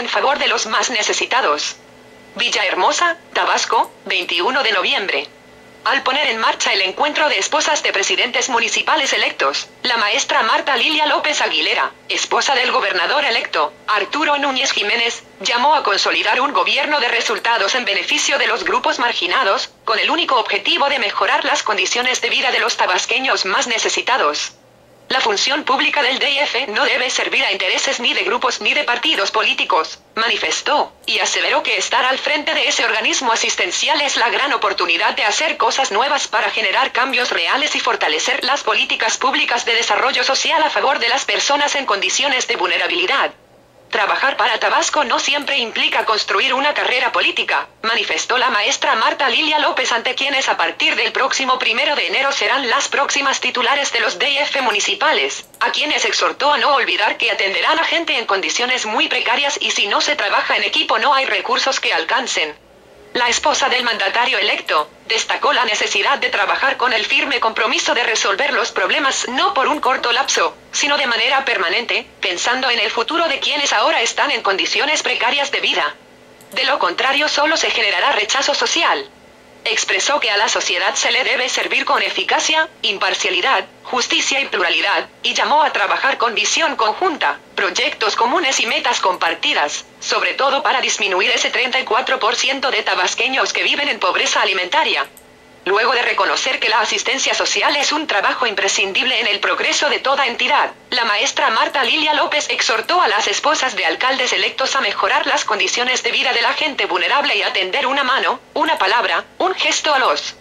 en favor de los más necesitados. Villahermosa, Tabasco, 21 de noviembre. Al poner en marcha el encuentro de esposas de presidentes municipales electos, la maestra Marta Lilia López Aguilera, esposa del gobernador electo, Arturo Núñez Jiménez, llamó a consolidar un gobierno de resultados en beneficio de los grupos marginados, con el único objetivo de mejorar las condiciones de vida de los tabasqueños más necesitados. La función pública del DF no debe servir a intereses ni de grupos ni de partidos políticos, manifestó, y aseveró que estar al frente de ese organismo asistencial es la gran oportunidad de hacer cosas nuevas para generar cambios reales y fortalecer las políticas públicas de desarrollo social a favor de las personas en condiciones de vulnerabilidad. Trabajar para Tabasco no siempre implica construir una carrera política, manifestó la maestra Marta Lilia López ante quienes a partir del próximo primero de enero serán las próximas titulares de los DF municipales, a quienes exhortó a no olvidar que atenderán a gente en condiciones muy precarias y si no se trabaja en equipo no hay recursos que alcancen. La esposa del mandatario electo, destacó la necesidad de trabajar con el firme compromiso de resolver los problemas no por un corto lapso, sino de manera permanente, pensando en el futuro de quienes ahora están en condiciones precarias de vida. De lo contrario solo se generará rechazo social. Expresó que a la sociedad se le debe servir con eficacia, imparcialidad, justicia y pluralidad, y llamó a trabajar con visión conjunta, proyectos comunes y metas compartidas, sobre todo para disminuir ese 34% de tabasqueños que viven en pobreza alimentaria. Luego de reconocer que la asistencia social es un trabajo imprescindible en el progreso de toda entidad, la maestra Marta Lilia López exhortó a las esposas de alcaldes electos a mejorar las condiciones de vida de la gente vulnerable y atender una mano, una palabra, un gesto a los